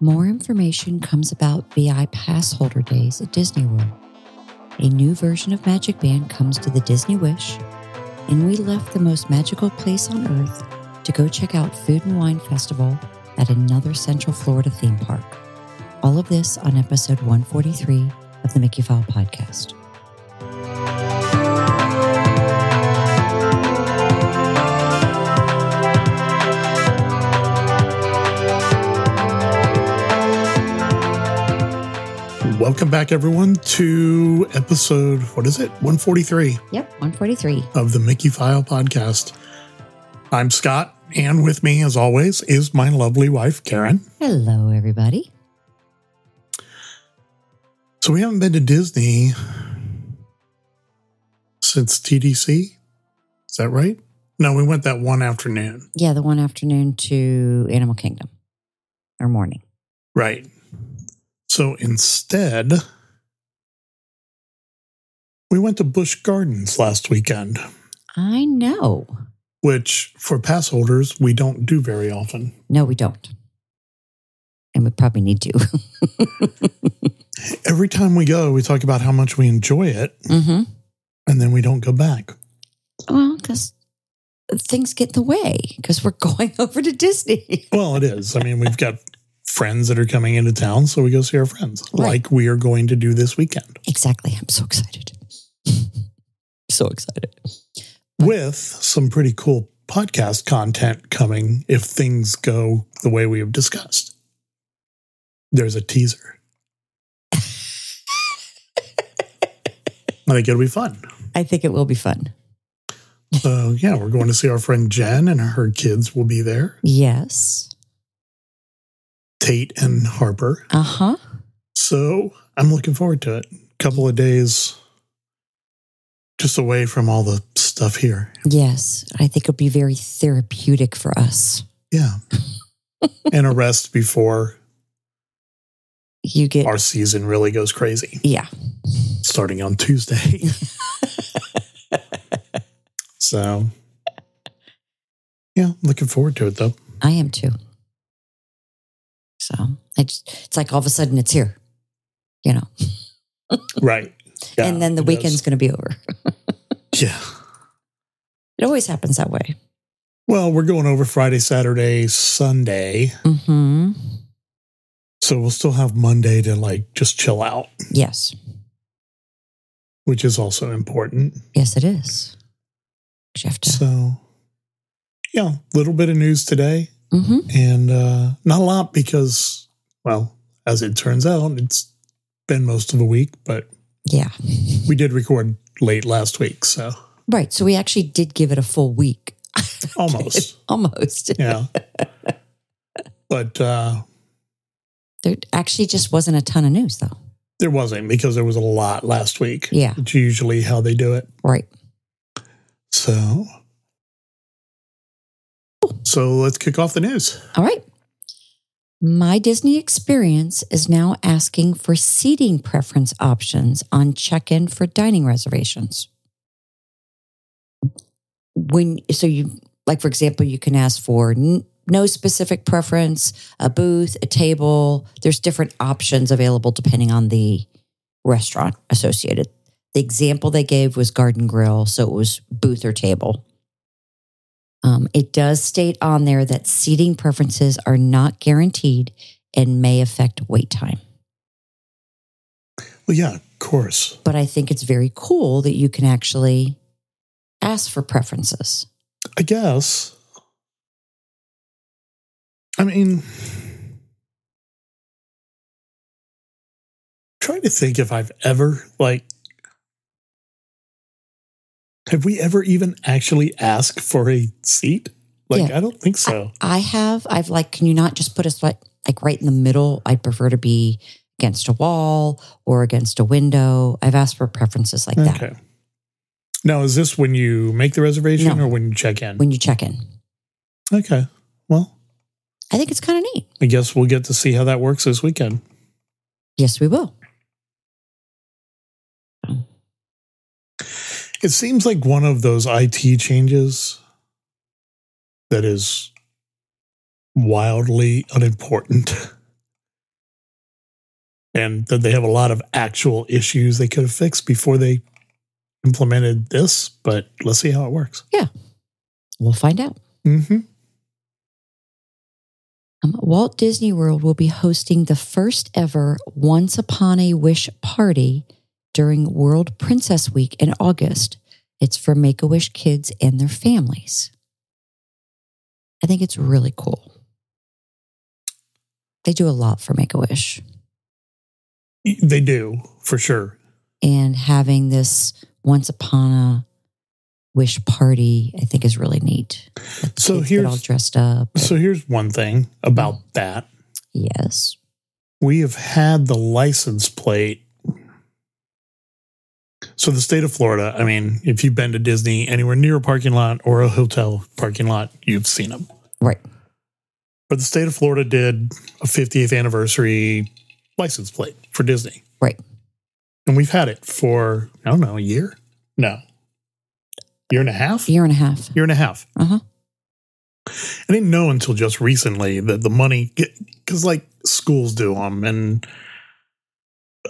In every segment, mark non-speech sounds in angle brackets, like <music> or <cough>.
More information comes about VI pass holder days at Disney World. A new version of MagicBand comes to the Disney Wish, and we left the most magical place on earth to go check out Food and Wine Festival at another Central Florida theme park. All of this on episode 143 of the Mickeyphile podcast. Welcome back, everyone, to episode, what is it? 143 Yep, 143. of the Mickeyphile podcast. I'm Scott, and with me, as always, is my lovely wife, Karen. Hello, everybody. So we haven't been to Disney since TDC. Is that right? No, we went that one afternoon. Yeah, the one afternoon to Animal Kingdom or morning. Right. So instead, we went to Busch Gardens last weekend, I know. which for pass holders, we don't do very often. No, we don't. And we probably need to. <laughs> Every time we go, we talk about how much we enjoy it, mm-hmm. and then we don't go back. Well, because things get in the way because we're <laughs> going over to Disney. Well, it is. I mean, we've got friends that are coming into town, so we go see our friends, Right. like we are going to do this weekend, exactly. I'm so excited. <laughs> so excited. with some pretty cool podcast content coming if things go the way we have discussed. There's a teaser. I think it'll be fun. I think it will be fun. So, yeah, we're going to see our friend Jen, and her kids will be there Yes. Tate and Harper. Uh huh. So I'm looking forward to it. A couple of days just away from all the stuff here. Yes. I think it'll be very therapeutic for us. Yeah. <laughs> and a rest before You get, our season really goes crazy, yeah. starting on Tuesday. <laughs> so, yeah, looking forward to it though. I am too. So I just, it's like all of a sudden it's here, you know, <laughs> Right. Yeah, <laughs> and then the weekend's going to be over. <laughs> Yeah. It always happens that way. Well, we're going over Friday, Saturday, Sunday. hmm So we'll still have Monday to like just chill out, Yes. which is also important. Yes, it is. You have to. So, yeah, a little bit of news today, hmm and uh, not a lot because, well, as it turns out, it's been most of a week, but Yeah. we did record late last week, so Right. So we actually did give it a full week. <laughs> almost, Almost. <laughs> yeah. But uh, There actually just wasn't a ton of news, though. there wasn't because there was a lot last week. Yeah. It's usually how they do it. Right. So, so let's kick off the news. All right. My Disney experience is now asking for seating preference options on check in for dining reservations. When, so you, like, for example, you can ask for n- no specific preference, a booth, a table. There's different options available depending on the restaurant associated. The example they gave was Garden Grill, so it was booth or table. Um, it does state on there that seating preferences are not guaranteed and may affect wait time. Well, yeah, of course. But I think it's very cool that you can actually ask for preferences. I guess. I mean, trying to think if I've ever like have we ever even actually asked for a seat? Like Yeah. I don't think so. I have, I've like, can you not just put us like, like right in the middle? I'd prefer to be against a wall or against a window. I've asked for preferences like that. Now, is this when you make the reservation No. or when you check in? when you check in. okay. Well, I think it's kind of neat. I guess we'll get to see how that works this weekend. Yes, we will. It seems like one of those IT changes that is wildly unimportant. <laughs> and that they have a lot of actual issues they could have fixed before they implemented this. But let's see how it works. Yeah. We'll find out. Mm-hmm. Um, Walt Disney World will be hosting the first ever Once Upon a Wish party during World Princess Week in August. It's for Make a Wish kids and their families. I think it's really cool. They do a lot for Make a Wish. They do for sure. And having this Once Upon a Wish party, I think is really neat. So get all dressed up. So here's one thing about that. yes. We have had the license plate. So the state of Florida, I mean, if you've been to Disney anywhere near a parking lot or a hotel parking lot, you've seen them. Right. But the state of Florida did a 50th anniversary license plate for Disney. Right. And we've had it for, I don't know, a year? No. Year and a half? Year and a half. Year and a half. Uh huh. I didn't know until just recently that the money, because like schools do them and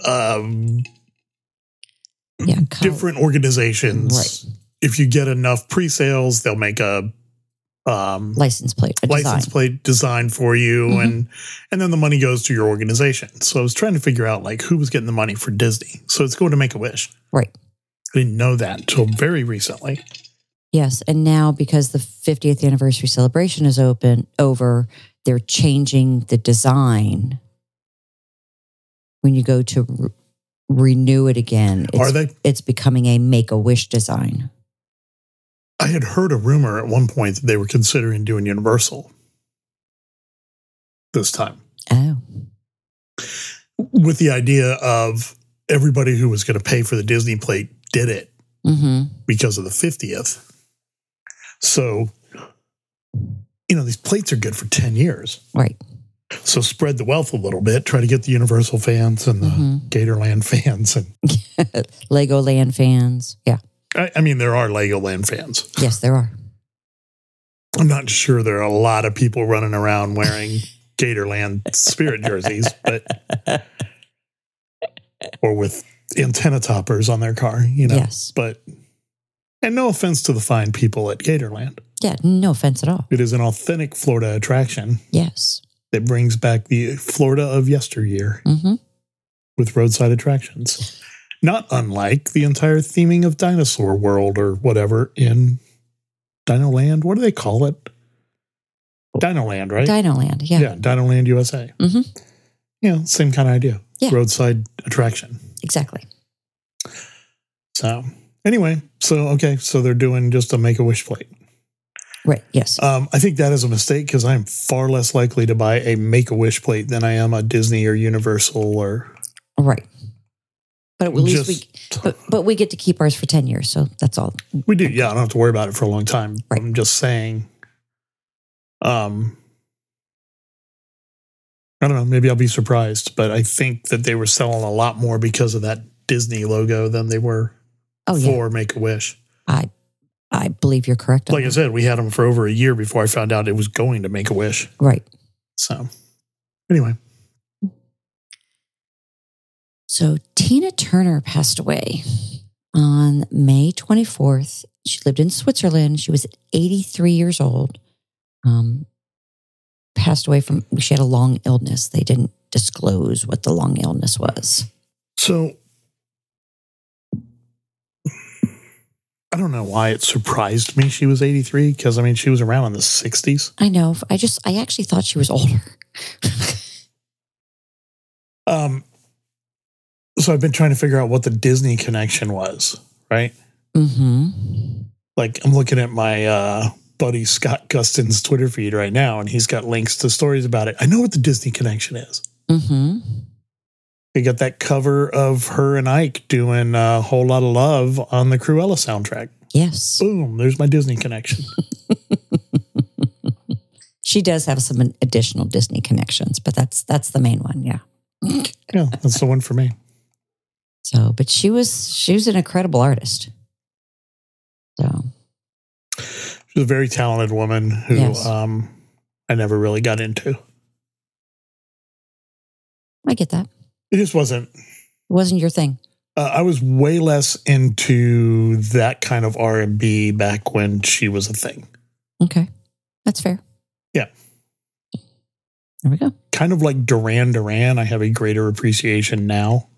um, Yeah. <laughs> different organizations. Right. If you get enough pre sales, they'll make a um, license plate, a license design. plate design for you Mhm. and and then the money goes to your organization so i was trying to figure out like who was getting the money for disney so it's going to make a wish Right. i didn't know that until very recently Yes, and now because the 50th anniversary celebration is open over, they're changing the design. When you go to renew it again, it's, are they it's becoming a make a wish design. i had heard a rumor at one point that they were considering doing universal this time Oh, with the idea of everybody who was going to pay for the disney plate did it mm-hmm. because of the 50th so you know these plates are good for 10 years right. So spread the wealth a little bit. Try to get the Universal fans and the Mhm. Gatorland <laughs> fans, and <laughs> Legoland fans. Yeah. I, I mean there are Legoland fans. Yes, there are. I'm not sure there are a lot of people running around wearing <laughs> Gatorland Spirit jerseys, but or with antenna toppers on their car, you know. Yes. But and no offense to the fine people at Gatorland, Yeah. No offense at all. it is an authentic Florida attraction Yes. That brings back the Florida of yesteryear. Mm-hmm. with roadside attractions. Not unlike the entire theming of Dinosaur World or whatever in Dino Land. What do they call it? Dino Land, right? Dinoland. Yeah. yeah, Dino Land USA. Mhm. Yeah, same kind of idea. Yeah. Roadside attraction. Exactly. So, anyway, so okay, so they're doing just a make a wish plate. Right. Yes. Um, I think that is a mistake because I'm far less likely to buy a make a wish plate than I am a Disney or Universal or right. But at least we but but we get to keep ours for 10 years, so that's all. We do, yeah. I don't have to worry about it for a long time. Right. I'm just saying. Um, I don't know. Maybe I'll be surprised, but I think that they were selling a lot more because of that Disney logo than they were Oh yeah. for Make a Wish. I I believe you're correct. Like I said, we had them for over a year before I found out it was going to Make a Wish. Right. So, anyway, So Tina Turner passed away on May 24th. She lived in Switzerland. She was 83 years old. Um, passed away from, she had a long illness. They didn't disclose what the long illness was. so I don't know why it surprised me she was 83 because I mean she was around in the 60s. I know. I just, I actually thought she was older. <laughs> Um, so I've been trying to figure out what the Disney connection was, right? hmm Like I'm looking at my uh, buddy Scott Gustin's Twitter feed right now, and he's got links to stories about it. I know what the Disney connection is. hmm Got that cover of her and Ike doing a whole lot of love on the Cruella soundtrack. Yes. Boom, there's my Disney connection. <laughs> She does have some additional Disney connections, but that's, that's the main one. Yeah. yeah, that's the one for me. So, but she was, she was an incredible artist. So, She's a very talented woman who Yes. um, I never really got into. I get that. It just wasn't. It wasn't your thing. Uh, I was way less into that kind of R and B back when she was a thing. Okay. That's fair. Yeah. There we go. Kind of like Duran Duran. I have a greater appreciation now.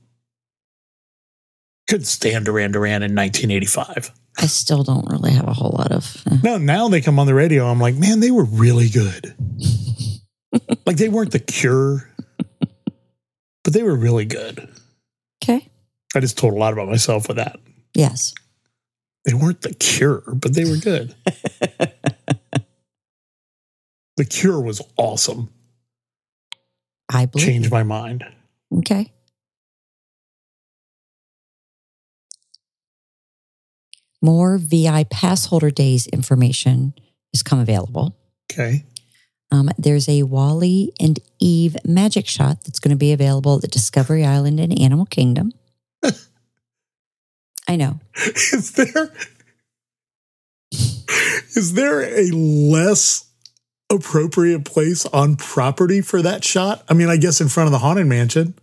Couldn't stand Duran Duran in 1985. I still don't really have a whole lot of. uh, No, now they come on the radio. I'm like, man, they were really good. <laughs> like they weren't the cure, but they were really good. okay. I just told a lot about myself with that. Yes. They weren't the cure, but they were good. <laughs> the cure was awesome. I believe. Changed my mind. Okay. More VI pass holder days information has come available. Okay. Um, there's a Wall-E and Eve magic shot that's going to be available at Discovery Island in Animal Kingdom. <laughs> I know. Is there is there a less appropriate place on property for that shot? I mean, I guess in front of the Haunted Mansion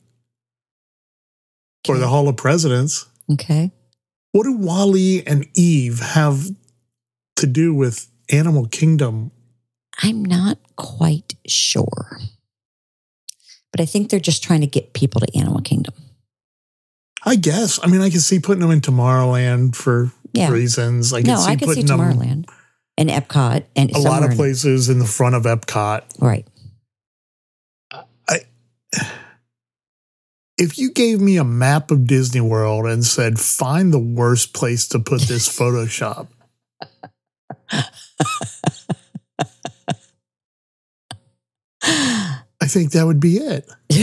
or the Hall of Presidents. Okay. What do Wall-E and Eve have to do with Animal Kingdom? I'm not quite sure. But I think they're just trying to get people to Animal Kingdom. I guess. I mean, I can see putting them in Tomorrowland for Yeah. reasons. I can no, see I could see putting them Tomorrowland and Epcot and a lot of places in the front of Epcot. Right. I If you gave me a map of Disney World and said, find the worst place to put this <laughs> Photoshop, think that would be it. <laughs>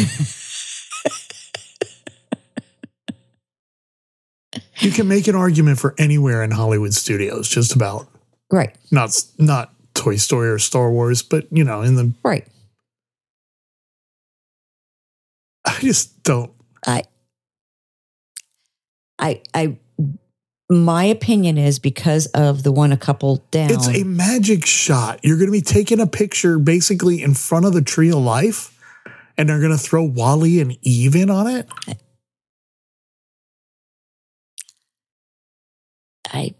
You can make an argument for anywhere in Hollywood studios, just about. right. Not not Toy Story or Star Wars, but you know, in the Right. I just don't I I I my opinion is because of the one a couple down. It's a magic shot. You're going to be taking a picture basically in front of the tree of life, and they're going to throw Wall-E and Eve in on it. I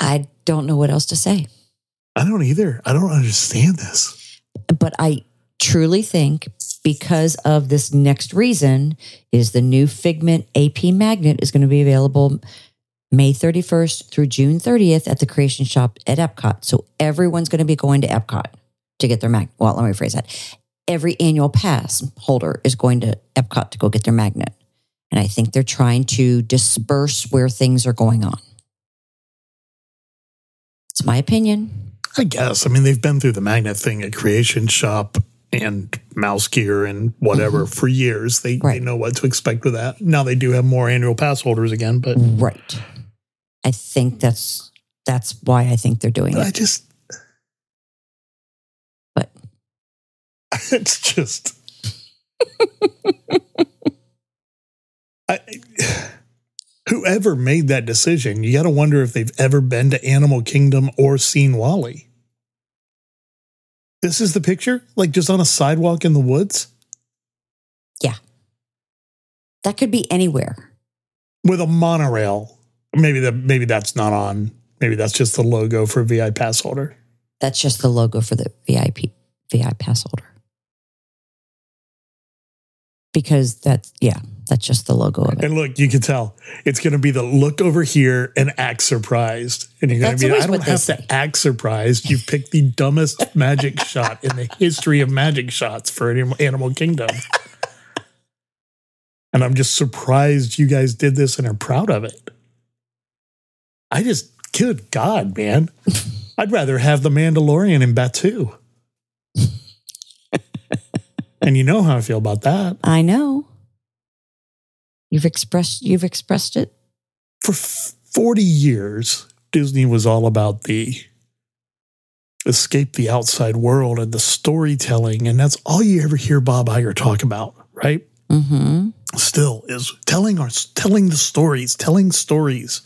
I don't know what else to say. I don't either. I don't understand this. But I truly think because of this next reason is the new Figment AP magnet is going to be available May 31st through June 30th at the Creation Shop at Epcot. So everyone's going to be going to Epcot to get their magnet. Well, let me rephrase that. Every annual pass holder is going to Epcot to go get their magnet. And I think they're trying to disperse where things are going on. It's my opinion. I guess. I mean, they've been through the magnet thing at Creation Shop and MouseGear and whatever for years. They, they Mm-hmm. Know what to expect with that. Now they do have more annual pass holders again, but Right. I think that's that's why I think they're doing it. I just, But <laughs> it's just. <laughs> I, <sighs> whoever made that decision, you got to wonder if they've ever been to Animal Kingdom or seen Wall-E. This is the picture, like just on a sidewalk in the woods Yeah. that could be anywhere. with a monorail. Maybe that maybe that's not on. Maybe that's just the logo for VIP pass holder. That's just the logo for the VIP VI pass holder. Because that's yeah, that's just the logo of it. And look, you can tell it's going to be the look over here and act surprised. And you're going That's to be, I don't have say. to act surprised. You've picked the dumbest <laughs> magic shot in the history of magic shots for Anim- Animal Kingdom. <laughs> And I'm just surprised you guys did this and are proud of it. I just, good God, man. <laughs> I'd rather have the Mandalorian in Batuu. <laughs> and you know how I feel about that. I know. You've expressed you've expressed it. for f- 40 years, Disney was all about the escape the outside world and the storytelling. And that's all you ever hear Bob Iger talk about, right? Mm-hmm. Still is telling our telling the stories, telling stories.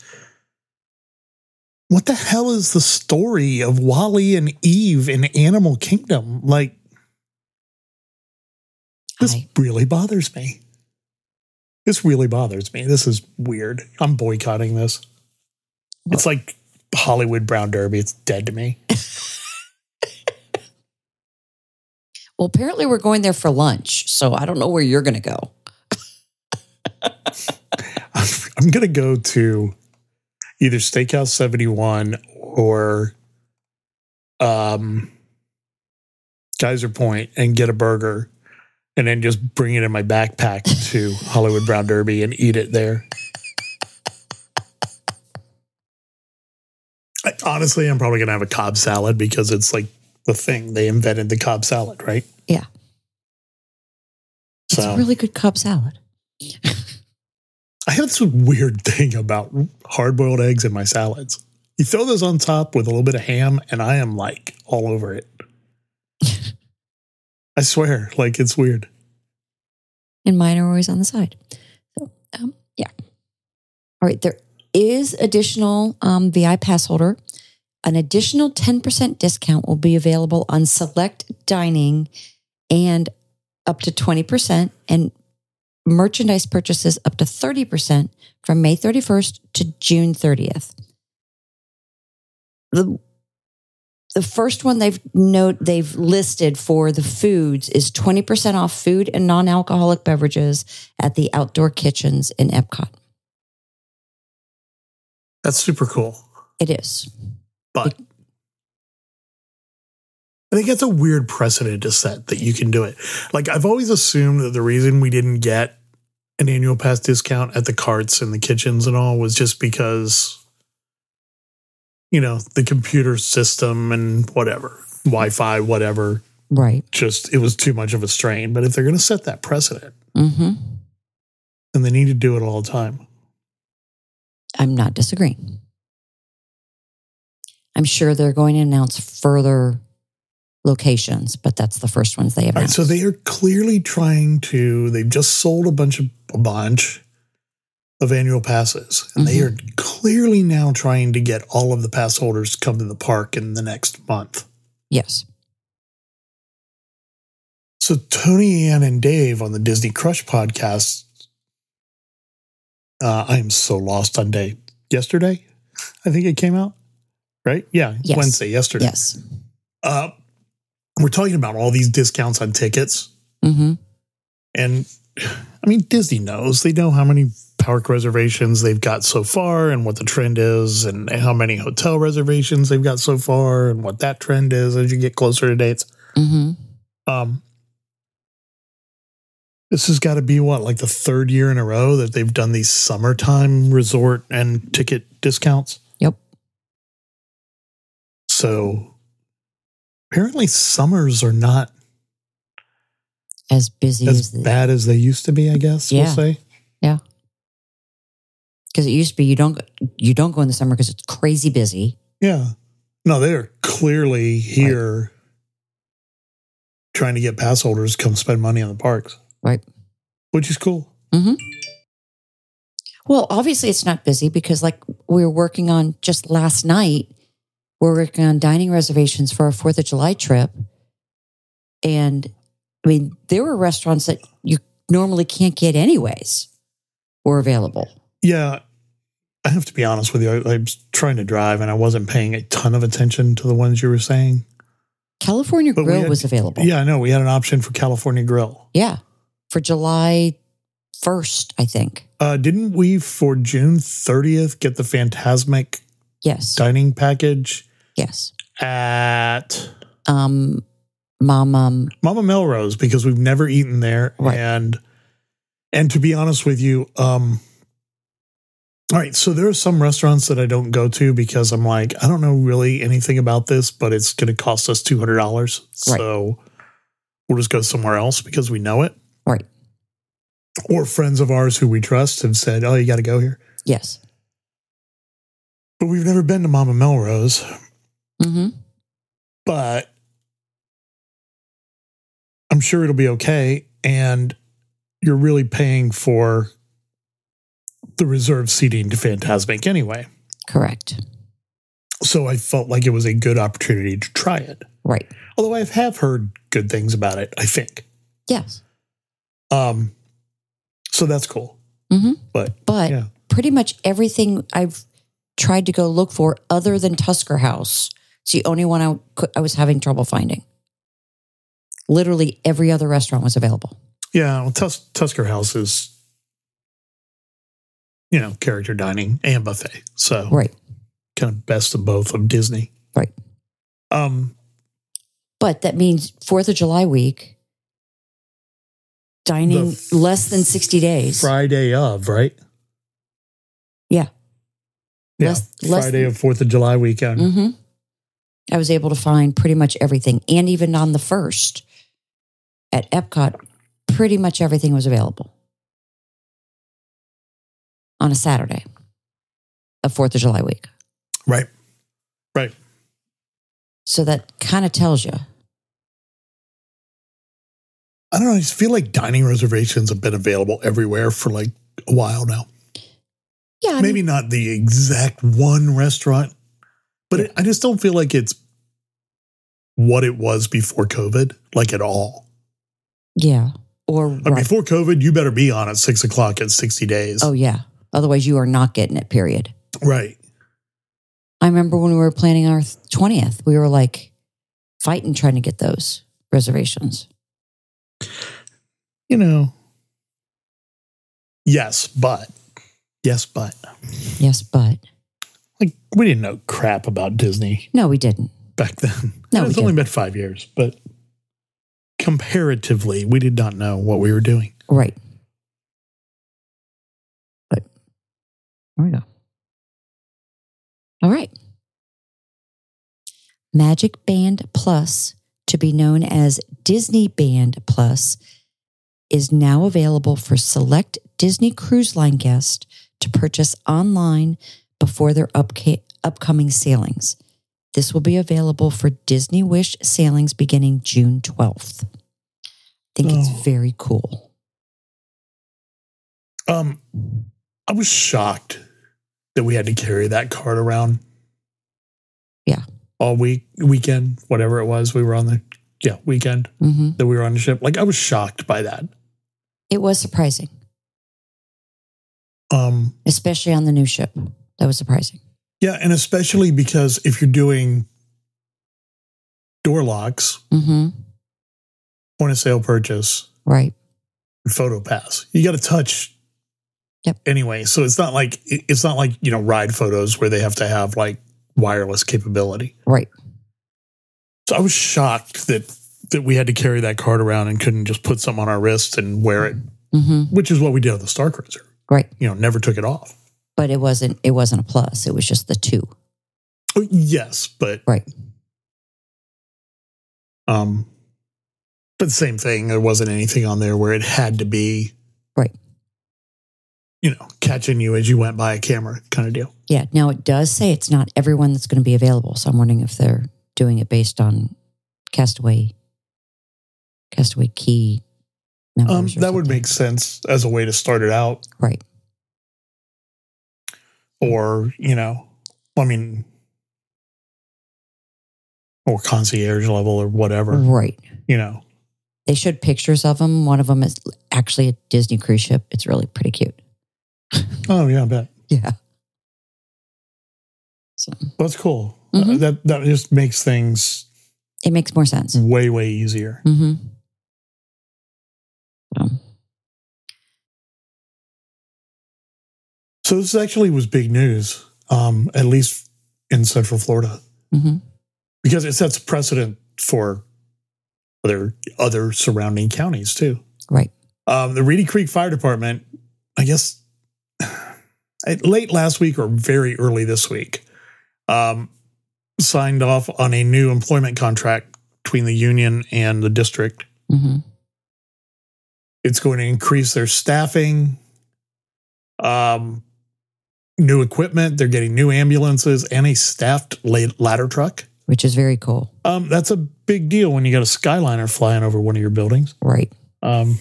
What the hell is the story of Wall-E and Eve in Animal Kingdom? Like This I- really bothers me. This really bothers me. This is weird. I'm boycotting this. It's like Hollywood Brown Derby. It's dead to me. <laughs> Well, apparently we're going there for lunch, so I don't know where you're going to go. <laughs> I'm, I'm going to go to either Steakhouse 71 or um, Geyser Point and get a burger and then just bring it in my backpack to Hollywood Brown Derby and eat it there. I, honestly, I'm probably going to have a Cobb salad because it's like the thing. They invented the Cobb salad, right? Yeah. It's a really good Cobb salad. <laughs> I have this weird <laughs> thing about hard boiled eggs in my salads. You throw those on top with a little bit of ham, and I am like all over it. <laughs> I swear, like it's weird. and mine are always on the side. So, um, yeah. All right. There is additional um, VI pass holder. An additional 10% discount will be available on select dining and up to 20% and merchandise purchases up to 30% from May 31st to June 30th. The the first one they've note they've listed for the foods is 20% off food and non-alcoholic beverages at the outdoor kitchens in Epcot. That's super cool. It is. But I think that's a weird precedent to set that you can do it. Like I've always assumed that the reason we didn't get an annual pass discount at the carts and the kitchens and all was just because you know, the computer system and whatever, Wi-Fi, whatever, Right. just it was too much of a strain. But if they're going to set that precedent, Mm-hmm. then they need to do it all the time. I'm not disagreeing. I'm sure they're going to announce further locations, but that's the first ones they All right, announced. so they are clearly trying to. They've just sold a bunch of a bunch of annual passes, and they are clearly now trying to get all of the pass holders to come to the park in the next month. yes. So Tony, Ann, and Dave on the Disney Crush podcast. Uh, I am so lost on day. Yesterday, I think it came out. Right? Yeah, Yes. Wednesday. Yesterday. Yes. Uh, we're talking about all these discounts on tickets. Mm-hmm. And I mean, Disney knows. They know how many park reservations they've got so far and what the trend is, and how many hotel reservations they've got so far, and what that trend is as you get closer to dates. Mm-hmm. Um, this has got to be what, like the third year in a row that they've done these summertime resort and ticket discounts. Yep. So apparently, summers are not As busy as as the bad as they used to be. I guess we'll say Yeah. because it used to be you don't you don't go in the summer because it's crazy busy. Yeah. No, they're clearly here trying to get pass holders to come spend money on the parks. Right. Which is cool. Mm-hmm. Well, obviously it's not busy because like we were working on just last night, we're working on dining reservations for our Fourth of July trip. And I mean, there were restaurants that you normally can't get anyways were available. Yeah. I have to be honest with you. I, I was trying to drive and I wasn't paying a ton of attention to the ones you were saying. California But Grill had- was available. Yeah, I know. We had an option for California Grill. Yeah. For July 1st, I think. Uh, didn't we, for June 30th, get the Fantasmic Yes. dining package Yes. at Um, Mama, Mama Melrose because we've never eaten there, Right. and and to be honest with you, um, all right. So there are some restaurants that I don't go to because I'm like I don't know really anything about this, but it's going to cost us two hundred dollars, Right. so we'll just go somewhere else because we know it. Right. Or friends of ours who we trust have said, "Oh, you got to go here," yes. but we've never been to Mama Melrose. Hmm but I'm sure it'll be okay. And you're really paying for the reserved seating to Fantasmic anyway. Correct. So I felt like it was a good opportunity to try it. Right. Although I have heard good things about it, I think. Yes. Um, so that's cool. Mhm. But But yeah, pretty much everything I've tried to go look for, other than Tusker House, it's the only one I, could, I was having trouble finding. Literally every other restaurant was available. yeah. Well, Tus- Tusker House is, you know, character dining and buffet. So Right. kind of best of both of Disney. Right. Um, But that means Fourth of July week, dining less than 60 days. Friday of right. Yeah. Yeah, Less- less Friday than- of Fourth of July weekend. hmm I was able to find pretty much everything. And even on the first at Epcot, pretty much everything was available on a Saturday of 4th of July week. Right, right. So that kind of tells you. I don't know. I just feel like dining reservations have been available everywhere for like a while now. Yeah. I Maybe mean, not the exact one restaurant, but it, I just don't feel like it's what it was before COVID, like at all. yeah. Or, right. before COVID, you better be on at six o'clock at 60 days. oh, yeah. Otherwise, you are not getting it, period. Right. I remember when we were planning our 20th, we were like fighting trying to get those reservations. You know, yes, but, yes, but. Yes, but Like, we didn't know crap about Disney no, we didn't. back then. No, And we it's only been five years, but comparatively, we did not know what we were doing. Right. But there we go. All right. MagicBand Plus, to be known as Disney Band Plus, is now available for select Disney Cruise Line guests to purchase online before their upcoming sailings. This will be available for Disney Wish sailings beginning June 12th. I think Oh. it's very cool. Um, I was shocked that we had to carry that card around. Yeah. All week, weekend, whatever it was, we were on the yeah weekend hmm that we were on the ship. Like I was shocked by that. It was surprising, Um, especially on the new ship. That was surprising. yeah, and especially because if you're doing door locks, hmm point of sale purchase, Right. photo pass, you got to touch. Yep. Anyway, so it's not like it's not like you know ride photos where they have to have like wireless capability. Right. So I was shocked that that we had to carry that card around and couldn't just put something on our wrist and wear it, hmm which is what we did on the Star Cruiser. Right. You know, never took it off. But it wasn't. It wasn't a plus. It was just the two. Yes, but Right. um, but same thing. There wasn't anything on there where it had to be Right. You know, catching you as you went by a camera, kind of deal. Yeah. Now it does say it's not everyone that's going to be available. So I'm wondering if they're doing it based on Castaway, Castaway Cay. Um, that would make sense as a way to start it out, right. Or you know, I mean, or concierge level or whatever. Right. You know, They showed pictures of them. One of them is actually a Disney cruise ship. It's really pretty cute. <laughs> oh yeah, I bet. Yeah. So That's cool. Uh, Mhm. that that just makes things it makes more sense. way way easier. Mm-hmm. So this actually was big news, um, at least in Central Florida, hmm because it sets precedent for other other surrounding counties too. Right. Um, the Reedy Creek Fire Department, I guess, <sighs> late last week or very early this week, um, signed off on a new employment contract between the union and the district. hmm It's going to increase their staffing, um, new equipment. They're getting new ambulances and a staffed ladder truck. Which is very cool. Um, that's a big deal when you got a Skyliner flying over one of your buildings. Right. Um,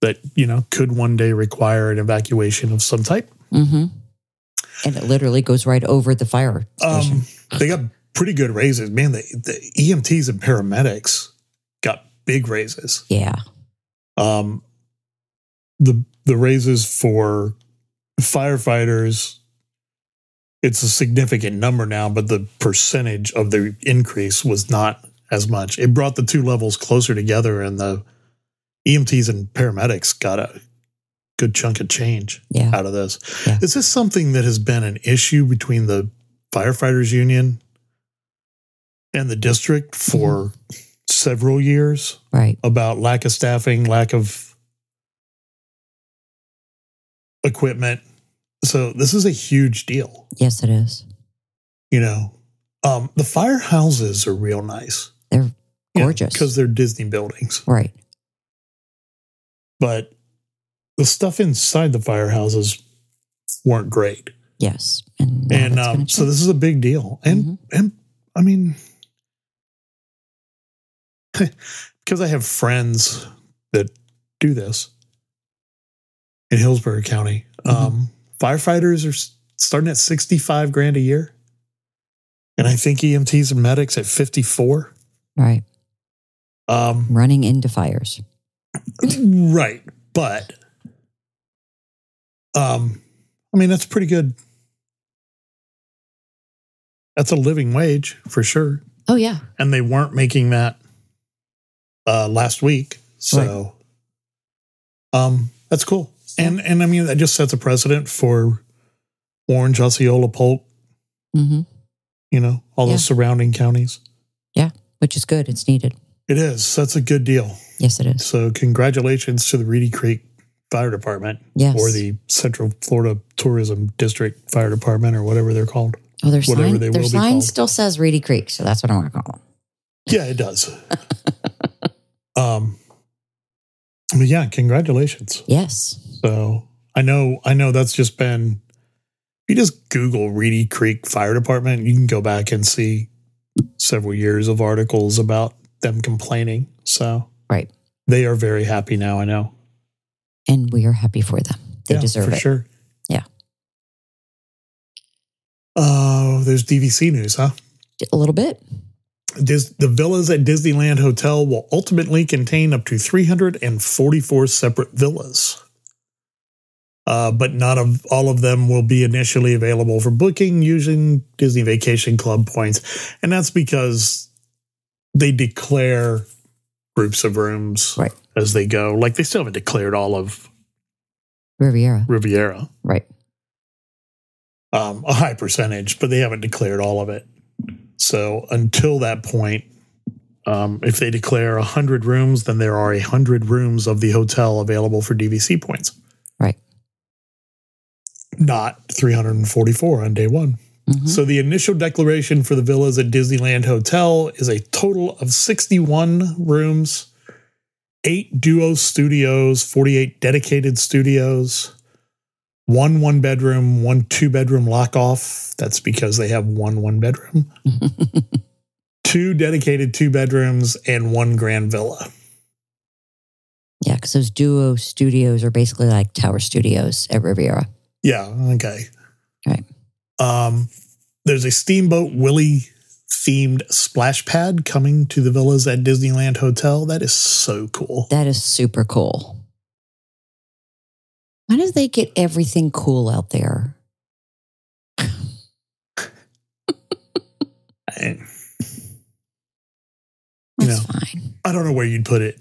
that you know could one day require an evacuation of some type. hmm And it literally goes right over the fire station. Um, they got pretty good raises, man. The, the EMTs and paramedics got big raises. yeah. Um, the the raises for firefighters it's a significant number now, but the percentage of the increase was not as much. It brought the two levels closer together, and the EMTs and paramedics got a good chunk of change Yeah. out of this. Yeah. Is this something that has been an issue between the firefighters union and the district for mm-hmm. several years Right. about lack of staffing, lack of equipment? So this is a huge deal, Yes, it is. you know. Um, the firehouses are real nice. They're gorgeous. because they're Disney buildings. right. But the stuff inside the firehouses weren't great. Yes. And, and um, so this is a big deal. And Mhm. and I mean, <laughs> because I have friends that do this in Hillsborough County, Mhm. um, firefighters are starting at sixty five grand a year, and I think EMTs and medics at fifty four. right. Um, Running into fires. <laughs> right, but um, I mean that's pretty good. That's a living wage for sure. Oh, yeah. and they weren't making that uh last week so um that's cool and and i mean that just sets a precedent for orange osceola polk hmm you know all Yeah. those surrounding counties Yeah, Which is good. It's needed. it is that's a good deal Yes, it is. so congratulations to the reedy creek fire department Yes. or the central florida tourism district fire department or whatever they're called oh, their whatever sign, they their will be sign called. still says Reedy Creek, so that's what I'm going to call them. yeah it does <laughs> um yeah congratulations Yes. So I know, I know that's just been. You just Google Reedy Creek Fire Department, you can go back and see several years of articles about them complaining. So Right. they are very happy now. I know And we are happy for them. They Yeah, deserve for it. Sure. Yeah. Oh, there's DVC news, huh? A little bit. Dis- the villas at Disneyland Hotel will ultimately contain up to 344 separate villas. Uh, but not of all of them will be initially available for booking using Disney Vacation Club points, and that's because they declare groups of rooms Right. as they go. Like they still haven't declared all of Riviera. Riviera, Right. um, a high percentage, but they haven't declared all of it. So until that point, um, if they declare 100 rooms, then there are 100 rooms of the hotel available for DVC points, Right. not 344 on day one. Mhm. So the initial declaration for the villas at Disneyland Hotel is a total of 61 rooms, eight duo studios, 48 dedicated studios, one one bedroom, one two bedroom lock off. That's because they have one one bedroom, <laughs> two dedicated two bedrooms, and one grand villa. yeah, because those duo studios are basically like tower studios at Riviera. Yeah, okay. Right. Um, there's a Steamboat Willie themed splash pad coming to the villas at Disneyland Hotel. That is so cool. That is super cool. Why do they get everything cool out there? I, That's know. fine. I don't know where you'd put it,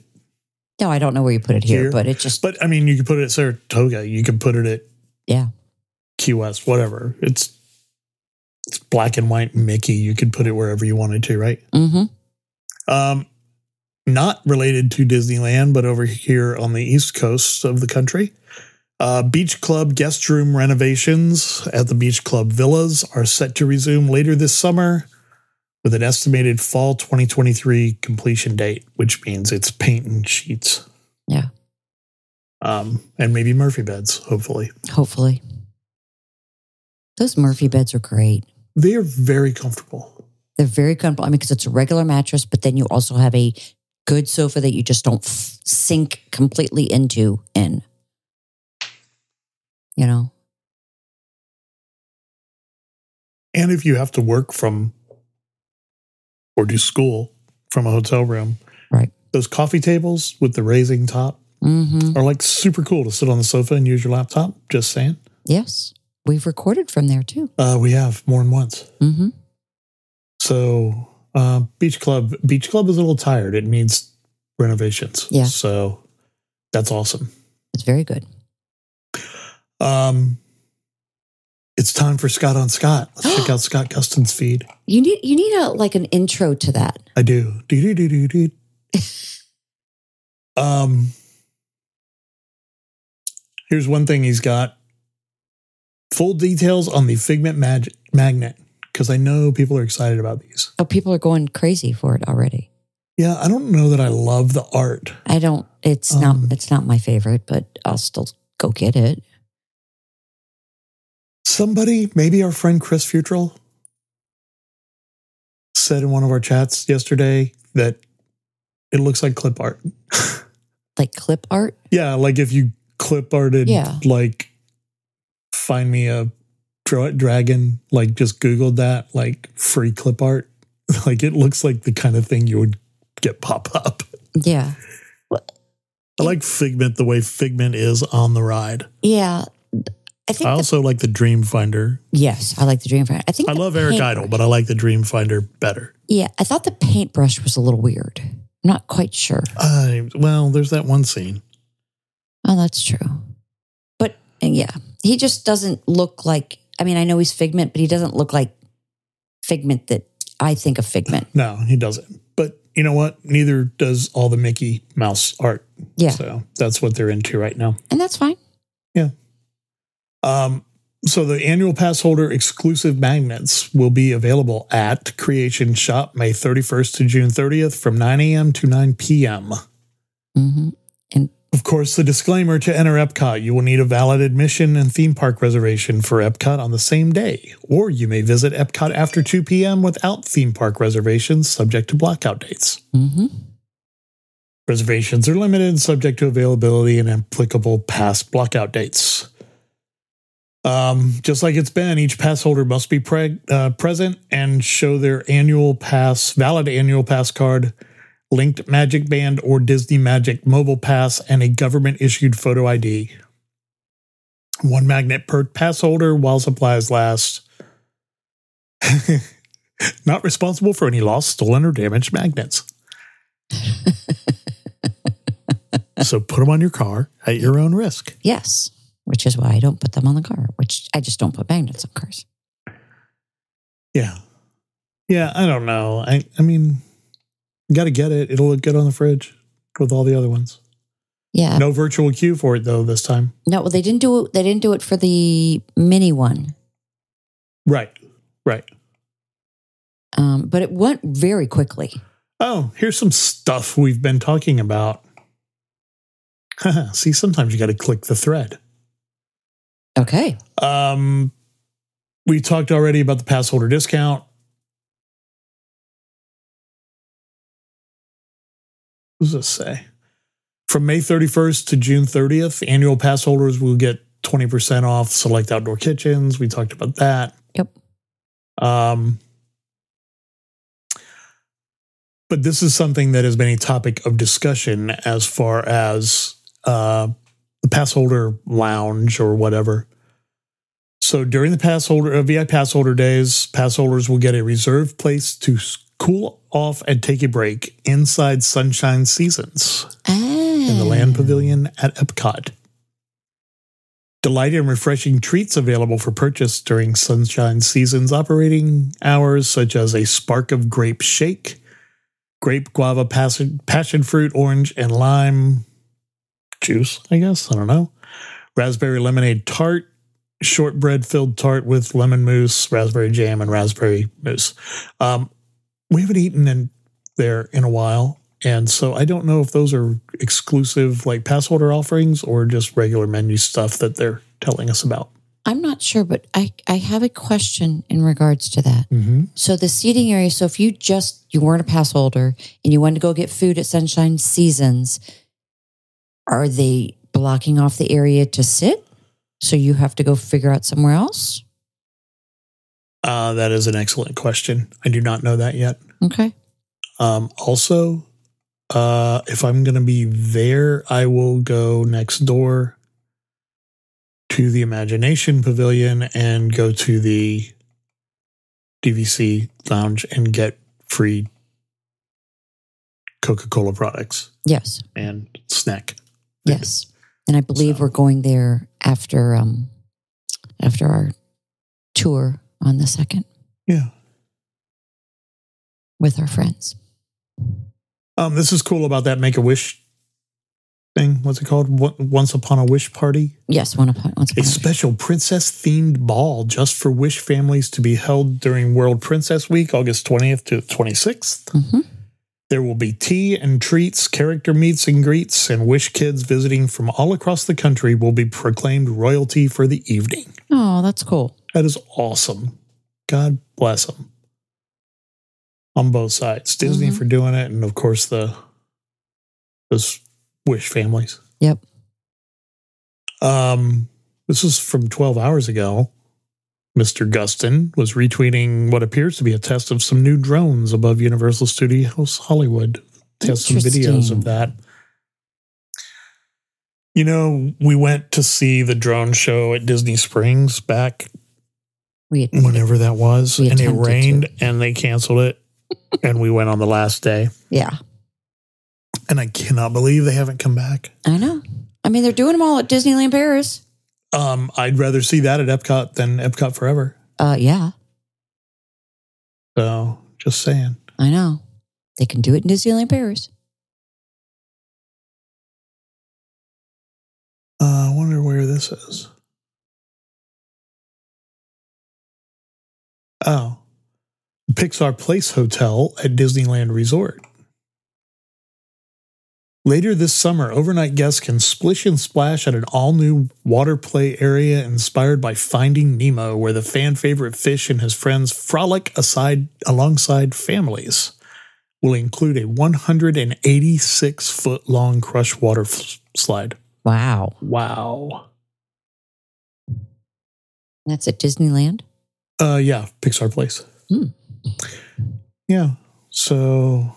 No, I don't know where you put it here, Here? but it just, but I mean, you could put it at Saratoga. You could put it at yeah. Key West, whatever. It's it's black and white Mickey. You could put it wherever you wanted to, right? Mm-hmm. Um, not related to Disneyland, but over here on the east coast of the country. Uh, beach Club guest room renovations at the Beach Club villas are set to resume later this summer with an estimated fall 2023 completion date, which means it's paint and sheets. Yeah. Um, and maybe Murphy beds, hopefully. Hopefully. Those Murphy beds are great. They are very comfortable. They're very comfortable. I mean, because it's a regular mattress, but then you also have a good sofa that you just don't f- sink completely into in. You know? And if you have to work from or do school from a hotel room, Right. Those coffee tables with the raising top, Mm-hmm. are like super cool to sit on the sofa and use your laptop. Just saying. Yes. We've recorded from there too. Uh, we have more than once. Mm-hmm. So uh, Beach Club, Beach Club is a little tired. It needs renovations. Yeah. So that's awesome. It's very good. Um, it's time for Scott on Scott. Let's check out <gasps> Scott Gustin's feed. You need you need a like an intro to that. I do. Do do do do do. <laughs> Um, here's one thing he's got. Full details on the Figment mag- magnet because I know people are excited about these. Oh, people are going crazy for it already. Yeah, I don't know that I love the art. I don't. It's Um, not. It's not my favorite, but I'll still go get it. Somebody, maybe our friend Chris Futrell, said in one of our chats yesterday that it looks like clip art. <laughs> Like clip art. yeah, like if you clip arted, Yeah. like find me a dra- dragon, like just Googled that, like free clip art. <laughs> Like it looks like the kind of thing you would get pop up. Yeah. I like Figment the way Figment is on the ride. Yeah. I think. I the- also like the Dreamfinder. yes, I like the Dreamfinder. I think I love Eric Idle, but I like the Dreamfinder better. Yeah, I thought the paintbrush was a little weird. I'm not quite sure. Uh, well, there's that one scene. Oh, that's true. But uh, yeah, he just doesn't look like. I mean, I know he's Figment, but he doesn't look like Figment that I think of Figment. No, he doesn't. But you know what? Neither does all the Mickey Mouse art. Yeah, So that's what they're into right now. and that's fine. Um, so the annual pass holder exclusive magnets will be available at Creation Shop May 31st to June 30th from 9 a.m. to 9 p.m. hmm Of course, the disclaimer to enter Epcot, you will need a valid admission and theme park reservation for Epcot on the same day, or you may visit Epcot after 2 p.m. without theme park reservations subject to blackout dates. hmm Reservations are limited, subject to availability and applicable pass blockout dates. Um, just like it's been, each pass holder must be pre- uh, present and show their annual pass, valid annual pass card, linked MagicBand or Disney Magic mobile pass, and a government issued photo ID. One magnet per pass holder while supplies last. <laughs> Not responsible for any lost, stolen, or damaged magnets. <laughs> so put them on your car at your own risk. Yes, which is why I don't put them on the car. Which I just don't put magnets on cars. Yeah. Yeah, I don't know. I I mean, you got to get it. It'll look good on the fridge with all the other ones. Yeah. No virtual queue for it though this time. No, well, they didn't do it. They didn't do it for the mini one, Right. Right. um, but it went very quickly. Oh, here's some stuff we've been talking about. <laughs> See, sometimes you got to click the thread. Okay. Um, we talked already about the pass holder discount. What does this say? From May 31st to June 30th, annual pass holders will get 20% off select outdoor kitchens. We talked about that. Yep. Um, but this is something that has been a topic of discussion as far as uh, the pass holder lounge or whatever. So during the pass holder uh, VI pass holder days, pass holders will get a reserved place to cool off and take a break inside Sunshine Seasons in the Land Pavilion at Epcot. Delight and refreshing treats available for purchase during Sunshine Seasons operating hours, such as a spark of grape shake, grape guava passion, passion fruit, orange, and lime juice, I guess. I don't know. Raspberry lemonade tart, shortbread filled tart with lemon mousse, raspberry jam, and raspberry mousse. Um, we haven't eaten in there in a while. And so I don't know if those are exclusive like pass holder offerings or just regular menu stuff that they're telling us about. I'm not sure, but I, I have a question in regards to that. Mm-hmm. So the seating area. So if you just you weren't a pass holder and you wanted to go get food at Sunshine Seasons, are they blocking off the area to sit? So you have to go figure out somewhere else. Uh, that is an excellent question. I do not know that yet. Okay. Um, also, Uh, if I'm going to be there, I will go next door to the Imagination Pavilion and go to the DVC lounge and get free Coca Cola products Yes. and snack. Yes. And I believe So- we're going there after um after our tour on the second Yeah. with our friends. Um, this is cool about that Make a Wish thing. What's it called? What, Once Upon a Wish Party. Yes, one upon once A upon a special princess themed ball just for Wish families to be held during World Princess Week, August 20th to 26th. hmm There will be tea and treats, character meets and greets, and Wish kids visiting from all across the country will be proclaimed royalty for the evening. Oh, that's cool. That is awesome. God bless them. On both sides. Disney Mhm. for doing it, and of course the those Wish families. Yep. Um, this is from 12 hours ago. Mr. Gustin was retweeting what appears to be a test of some new drones above Universal Studios Hollywood. He has some videos of that. You know, we went to see the drone show at Disney Springs back We whenever that was, and it attempted to. rained and they canceled it. <laughs> and we went on the last day. yeah, And I cannot believe they haven't come back. I know. I mean, they're doing them all at Disneyland Paris. Um, I'd rather see that at Epcot than Epcot Forever. Uh, yeah, So just saying. I know. They can do it in Disneyland Paris. Uh, I wonder where this is. Oh, Pixar Place Hotel at Disneyland Resort. Later this summer, overnight guests can splish and splash at an all new water play area inspired by Finding Nemo, where the fan favorite fish and his friends frolic aside alongside families. Will include a 186 foot long crush water f- slide. Wow, Wow. that's at Disneyland. Uh, yeah, Pixar Place. Hmm. Yeah. So.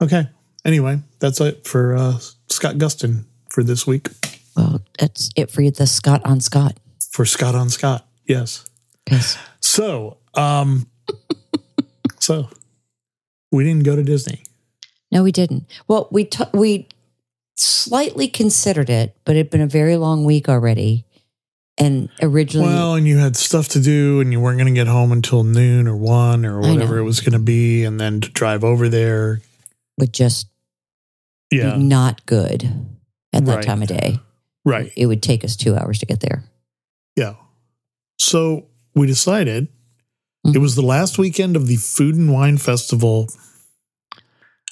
Okay. Anyway, that's it for uh, Scott Gustin for this week. Well, that's it for you. The Scott on Scott. For Scott on Scott. Yes. Yes. So, um, <laughs> so we didn't go to Disney. No, we didn't. Well, we we slightly considered it, but it'd been a very long week already. And originally, Well, and you had stuff to do, and you weren't going to get home until noon or one or whatever it was going to be, and then to drive over there. Would just Yeah. be not good at that Right. time of day. Right. It would take us two hours to get there. Yeah. So we decided Mhm. it was the last weekend of the Food and Wine Festival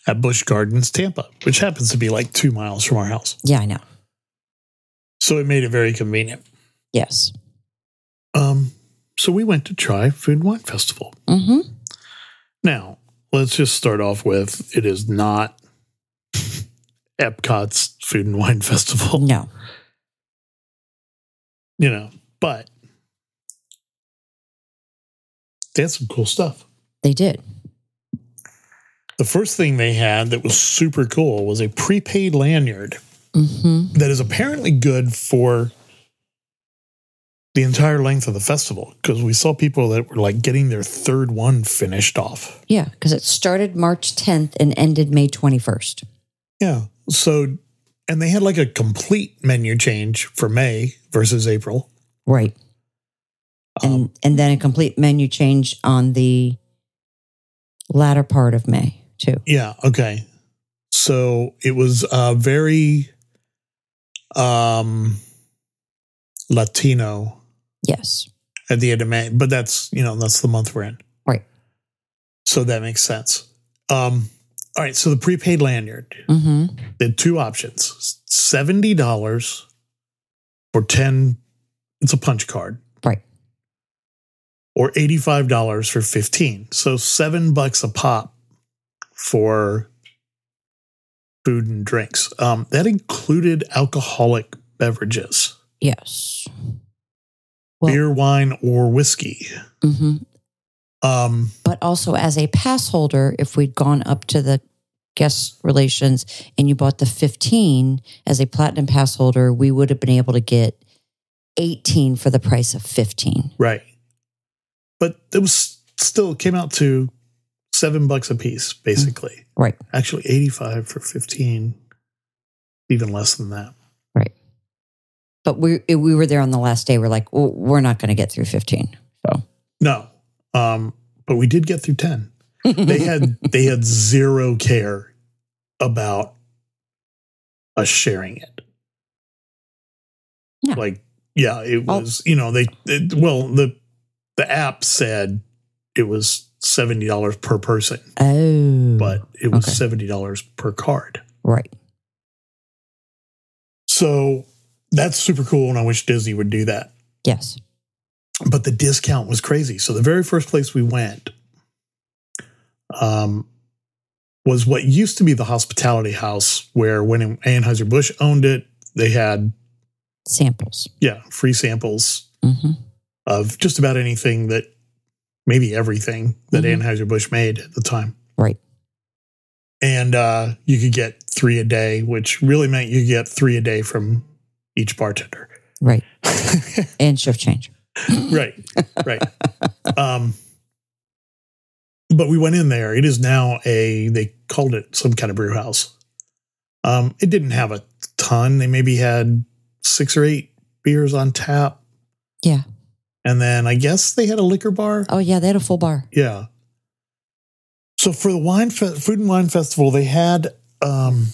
at Busch Gardens, Tampa, which happens to be like two miles from our house. Yeah, I know. So it made it very convenient. Yes. Um, so we went to try Food and Wine Festival. Mm-hmm. Now, let's just start off with it is not Epcot's Food and Wine <laughs> Festival, No. you know, but they had some cool stuff. They did. The first thing they had that was super cool was a prepaid lanyard hmm that is apparently good for the entire length of the festival because we saw people that were like getting their third one finished off. Yeah, because it started March 10th and ended May 21st. Yeah. So, and they had like a complete menu change for May versus April. Right. And Um, and then a complete menu change on the latter part of May, too. yeah. Okay. So it was uh, very um, Latino Yes. at the end of May, but that's you know that's the month we're in, Right. So that makes sense. Um, all right, so the prepaid lanyard hmm they had two options: seventy dollars for ten. It's a punch card, Right. or eighty-five dollars for fifteen. So seven bucks a pop for food and drinks. Um, that included alcoholic beverages, Yes. Well- beer, wine, or whiskey. hmm Um, But also as a pass holder, if we'd gone up to the guest relations and you bought the 15 as a platinum pass holder, we would have been able to get 18 for the price of 15. right. But it was still came out to seven bucks a piece, basically. Right. Actually, 85 for 15, even less than that. But we we were there on the last day. We're like, well, we're not going to get through 15. So No. Um, but we did get through 10. They had <laughs> they had zero care about us sharing it. No. Like, yeah, it Oh. was, you know, they it, well, the the app said it was $70 per person, oh, but it was Okay. $70 per card. right. So that's super cool and I wish Disney would do that. Yes. but the discount was crazy. So the very first place we went um, was what used to be the hospitality house, where when Anheuser Busch owned it, they had Samples. yeah free samples hmm of just about anything that maybe everything that Mhm. Anheuser Busch made at the time, Right. and uh, you could get three a day, which really meant you get three a day from each bartender. Right. <laughs> And shift change. right right um but we went in there it is now a they called it some kind of brew house um it didn't have a ton they maybe had six or eight beers on tap Yeah. and then i guess they had a liquor bar Oh, yeah. They had a full bar. yeah so for the wine fe- food and wine festival they had um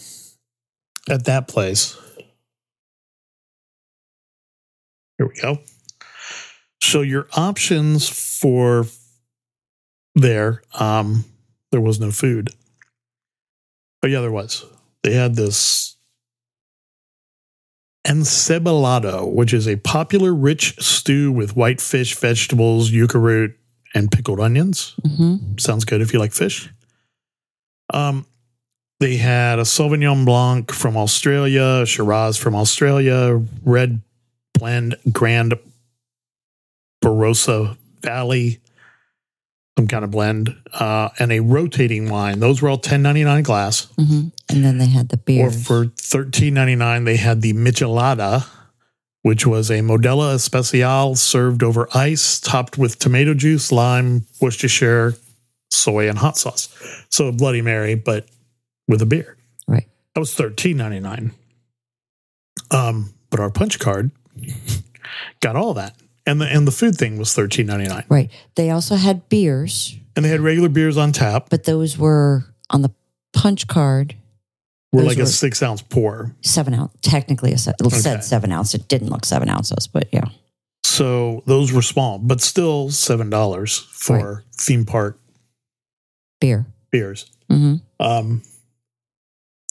at that place here we go. So your options for there um there was no food. Oh yeah there was. They had this encebollado which is a popular rich stew with white fish vegetables yuca root and pickled onions. Hmm sounds good if you like fish. Um, they had a Sauvignon Blanc from Australia, Shiraz from Australia, red blend Grand Barossa Valley, some kind of blend, uh, and a rotating wine. Those were all ten ninety nine glass. hmm And then they had the beer. Or for thirteen ninety nine, they had the Michelada, which was a Modelo Especial served over ice, topped with tomato juice, lime, Worcestershire, soy, and hot sauce. So a Bloody Mary, but with a beer. Right. That was thirteen ninety nine. Um, but our punch card got all that, and the and the food thing was thirteen ninety nine, right. They also had beers, and they had regular beers on tap. but those were on the punch card, We're like were- a six ounce pour. seven ounce. Technically, a se- it Okay. said seven ounce. It didn't look seven ounces, but yeah. So those were small, but still seven dollars for theme park Beer. beers. hmm Um,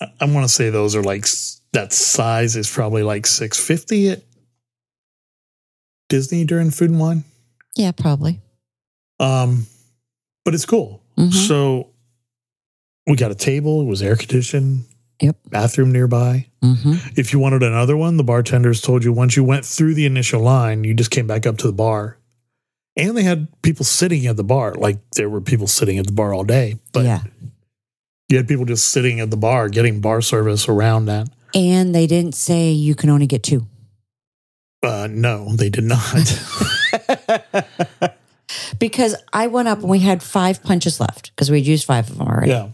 I, I want to say those are like that size is probably like six fifty at Disney during Food and Wine. Yeah, probably. Um, but it's cool. Mhm. So we got a table. It was air conditioned. Yep. Bathroom nearby. hmm If you wanted another one, the bartenders told you once you went through the initial line, you just came back up to the bar. And they had people sitting at the bar. Like there were people sitting at the bar all day, but yeah. you had people just sitting at the bar getting bar service around that. And they didn't say you can only get two. Uh, no, they did not. <laughs> because I went up and we had five punches left because we'd used five of them already. yeah.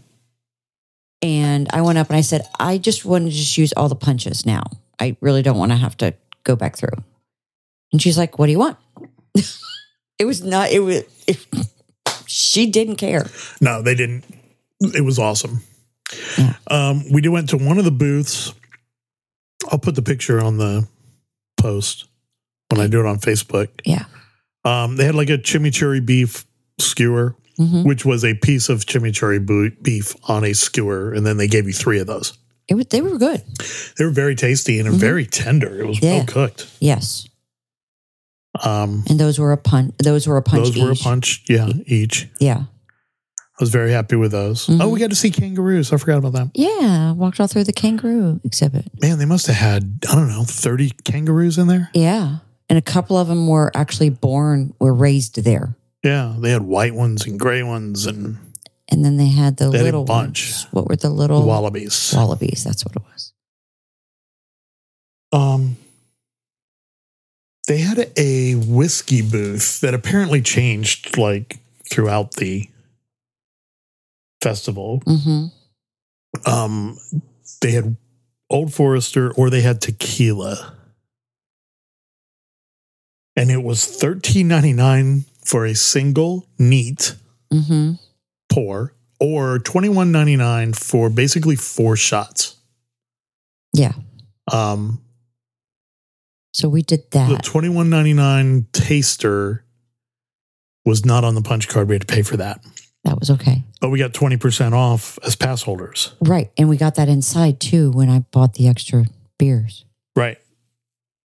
And I went up and I said, I just want to just use all the punches now. I really don't want to have to go back through. And she's like, What do you want? <laughs> it was not, it was, it, she didn't care. No, they didn't. It was awesome. Yeah. Um, we did- went to one of the booths. I'll put the picture on the post when I do it on Facebook. Yeah. Um, they had like a chimichurri beef skewer, hmm which was a piece of chimichurri bo- beef on a skewer, and then they gave you three of those. It was, they were good. They were very tasty and Mhm. very tender. It was Yeah. well cooked. Yes. Um, And those were a punch. Those were a punch. those were a punch, yeah, each. Yeah. I was very happy with those. Mhm. Oh, we got to see kangaroos. I forgot about that. Yeah. Walked all through the kangaroo exhibit. Man, they must have had I don't know thirty kangaroos in there. Yeah. And a couple of them were actually born, were raised there. Yeah, they had white ones and gray ones and And then they had the They had a little bunch. ones. What were the little wallabies. wallabies? That's what it was. Um, they had a whiskey booth that apparently changed like throughout the festival. Mm-hmm. Um, they had Old Forester or they had tequila, and it was thirteen ninety nine for a single neat Mm-hmm. pour, or twenty one ninety nine for basically four shots. Yeah. Um, So we did that. the twenty one ninety nine taster was not on the punch card. We had to pay for that, That was okay. but we got twenty percent off as pass holders. Right. And we got that inside too when I bought the extra beers. Right,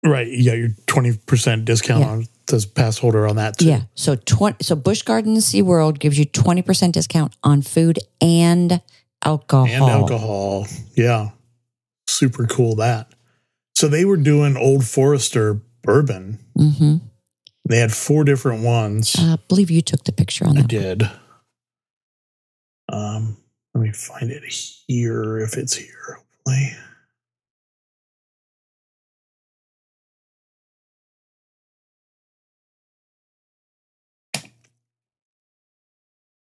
right. You got your twenty percent discount Yeah. on as pass holder on that too. Yeah. So twenty so Busch Gardens Sea World gives you twenty percent discount on food and alcohol. and alcohol. Yeah, super cool that. So they were doing Old Forester bourbon. Mm-hmm. They had four different ones. I believe you took the picture on I that. did. Um, let me find it here if it's here. Hopefully.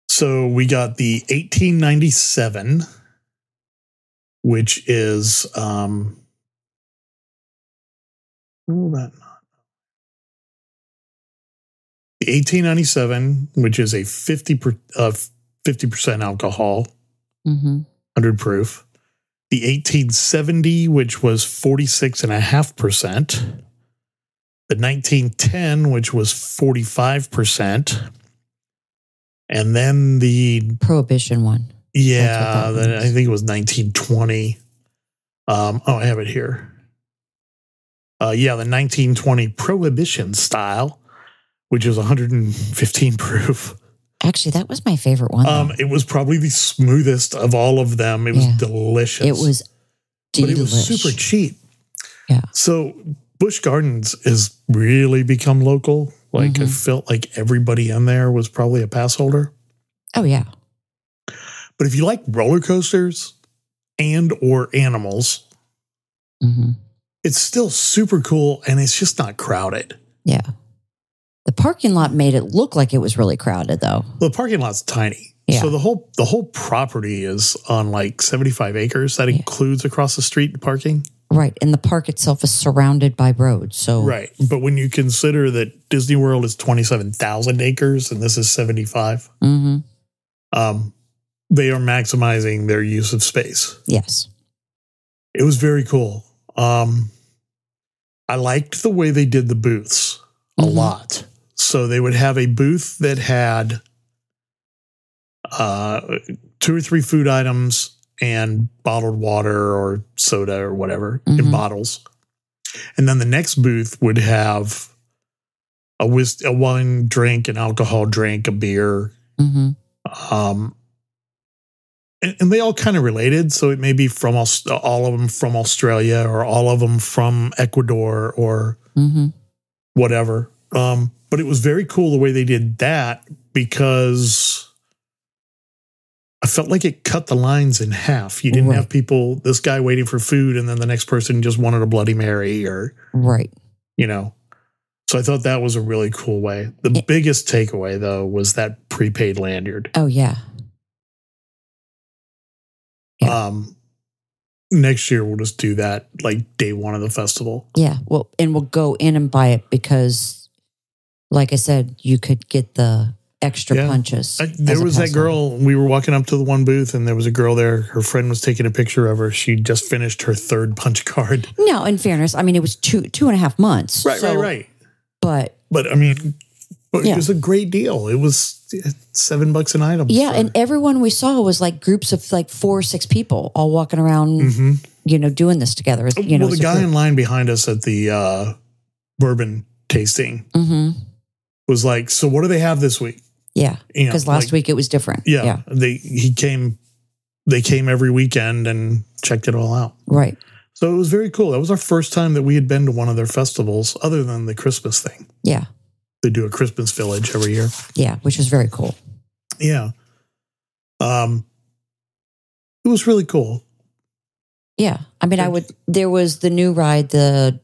So we got the 1897, which is um oh that not the 1897, which is a 50 per, uh, 50% alcohol, Mm-hmm. 100 proof. The 1870, which was 46.5%. The 1910, which was 45%. And then the, Prohibition one. yeah, That's what then. I think it was 1920. Um, oh, I have it here. Uh, yeah, the 1920 Prohibition style, which is 115 <laughs> proof. Actually, that was my favorite one. Um, it was probably the smoothest of all of them. It was Yeah. delicious. it was but it was super cheap. Yeah. So Busch Gardens has really become local. Like I Mhm. felt like everybody in there was probably a pass holder. Oh yeah. But if you like roller coasters and or animals, hmm it's still super cool and it's just not crowded. Yeah. The parking lot made it look like it was really crowded though. The parking lot's tiny. Yeah. So the whole the whole property is on like 75 acres. That Yeah. includes across the street parking. Right. And the park itself is surrounded by roads. So Right. But when you consider that Disney World is 27,000 acres and this is 75, hmm um, they are maximizing their use of space. Yes. It was very cool. Um, I liked the way they did the booths a Mhm. lot. So they would have a booth that had uh, two or three food items and bottled water or soda or whatever in Mhm. bottles. And then the next booth would have a whis- a wine drink, an alcohol drink, a beer, hmm um, and, and they all kind of related. So it may be from Aus- all of them from Australia or all of them from Ecuador or hmm whatever. Um, but it was very cool the way they did that because I felt like it cut the lines in half. You didn't Right. have people, this guy waiting for food, and then the next person just wanted a Bloody Mary or, Right. you know. So I thought that was a really cool way. The It- biggest takeaway, though, was that prepaid lanyard. Oh yeah. Yeah. Um, next year we'll just do that like day one of the festival. Yeah. Well, and we'll go in and buy it because, like I said, you could get the extra Yeah. punches. I, there was that girl. We were walking up to the one booth, and there was a girl there. Her friend was taking a picture of her. She just finished her third punch card. No, in fairness, I mean it was two two and a half months. Right, so- right, right. But But I mean, but Yeah. it was a great deal. It was seven bucks an item. yeah, for- and everyone we saw was like groups of like four or six people all walking around, Mhm. you know, doing this together. as- You know, well, the guy in line behind us at the uh, bourbon tasting hmm was like, "So what do they have this week?" Yeah, You know, because last like- week it was different. yeah, yeah, they he came. They came every weekend and checked it all out. right. So it was very cool. That was our first time that we had been to one of their festivals other than the Christmas thing. Yeah, They do a Christmas village every year. Yeah, which is very cool. Yeah. Um, it was really cool. Yeah. I mean, I would, there was the new ride, the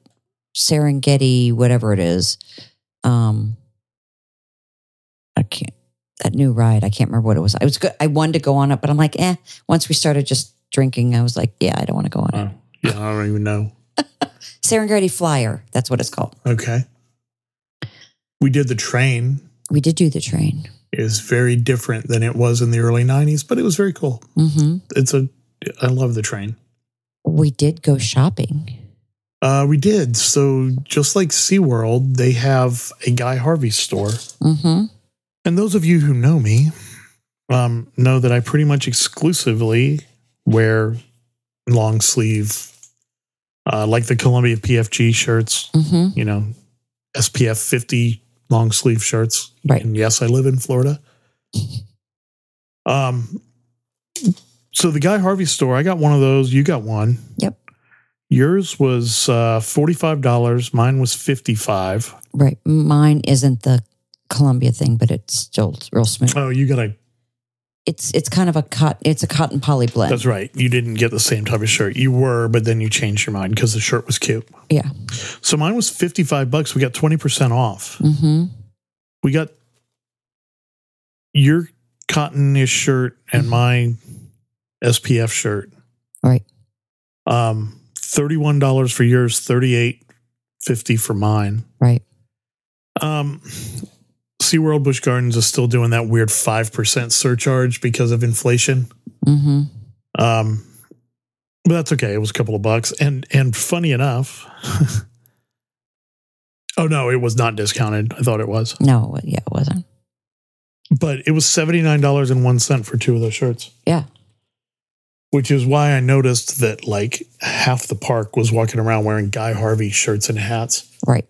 Serengeti, whatever it is. Um, I can't, that new ride, I can't remember what it was. I was good. I wanted to go on it, but I'm like, eh. Once we started just drinking, I was like, yeah, I don't want to go on it. Yeah, I don't even know. <laughs> Serengeti Flyer, that's what it's called. Okay. We did the train. We did do the train. It was very different than it was in the early 90s, but it was very cool. hmm It's a, I love the train. We did go shopping. Uh, we did. So just like SeaWorld, they have a Guy Harvey store. hmm And those of you who know me um, know that I pretty much exclusively wear long sleeve, uh, like the Columbia PFG shirts, hmm you know, SPF 50 long sleeve shirts. Right. And yes, I live in Florida. Um, so the Guy Harvey store, I got one of those. You got one. Yep. Yours was uh, $45. Mine was 55 Right. Mine isn't the Columbia thing, but it's still real smooth. Oh, you got a It's it's kind of a cotton. It's a cotton poly blend. That's right. You didn't get the same type of shirt. You were, but then you changed your mind because the shirt was cute. Yeah. So mine was 55 bucks. We got 20% off. hmm We got your cottonish shirt and my SPF shirt. Right. Um, $31 for yours, 38.50 for mine. Right. Um, SeaWorld Busch Gardens is still doing that weird 5% surcharge because of inflation. hmm Um, but that's okay. It was a couple of bucks, and and funny enough, <laughs> oh no, it was not discounted. I thought it was, No. Yeah, it wasn't. but it was seventy nine dollars and one cent for two of those shirts. Yeah. Which is why I noticed that like half the park was walking around wearing Guy Harvey shirts and hats. Right.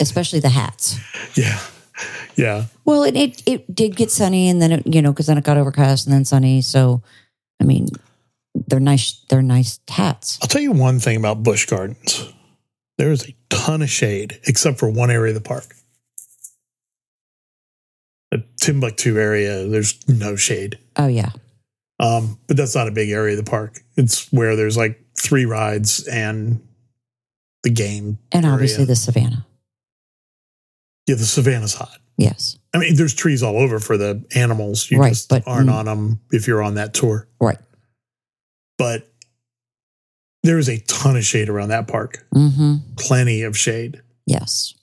Especially the hats. <laughs> Yeah, <laughs> yeah. Well, it, it it did get sunny, and then it you know because then it got overcast and then sunny. So, I mean, they're nice. They're nice hats. I'll tell you one thing about Busch Gardens. There is a ton of shade, except for one area of the park. The Timbuktu area, there's no shade. Oh yeah. Um, but that's not a big area of the park. It's where there's like three rides and the game. And obviously area. the savannah. Yeah, the savannah's hot. Yes. I mean, there's trees all over for the animals. You Right, just but- aren't on them if you're on that tour. Right. But there is a ton of shade around that park. hmm Plenty of shade. Yes.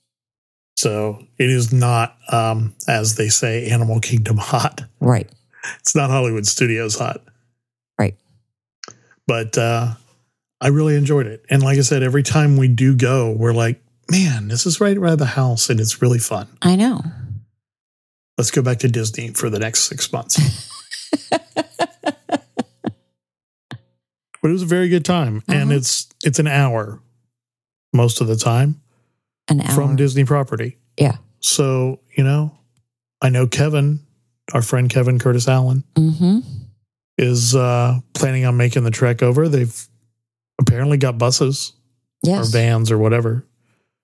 So it is not, um, as they say, Animal Kingdom hot. Right. It's not Hollywood Studios hot. Right. But uh, I really enjoyed it. And like I said, every time we do go, we're like, man, this is right around the house and it's really fun. I know. Let's go back to Disney for the next six months. <laughs> but it was a very good time. And Uh-huh. it's it's an hour most of the time An hour. from Disney property. Yeah. So, you know, I know Kevin, our friend Kevin Curtis Allen, hmm is uh, planning on making the trek over. They've apparently got buses yes. or vans or whatever.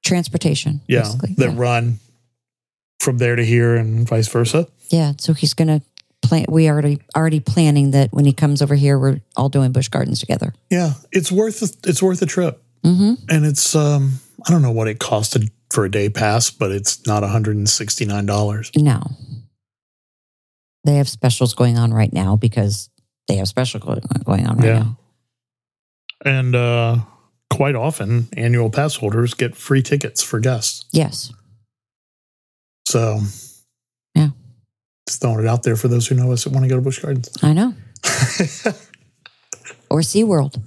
Transportation. Yeah, basically. that yeah. run from there to here and vice versa. Yeah. So he's gonna plan. We already already planning that when he comes over here, we're all doing Busch Gardens together. Yeah, it's worth it's worth a trip, hmm and it's um I don't know what it costed for a day pass, but it's not one hundred and sixty nine dollars. No. They have specials going on right now because they have special going on right Yeah. now. And uh, quite often, annual pass holders get free tickets for guests. Yes. So, Yeah. just throwing it out there for those who know us that want to go to Busch Gardens. I know. <laughs> Or SeaWorld.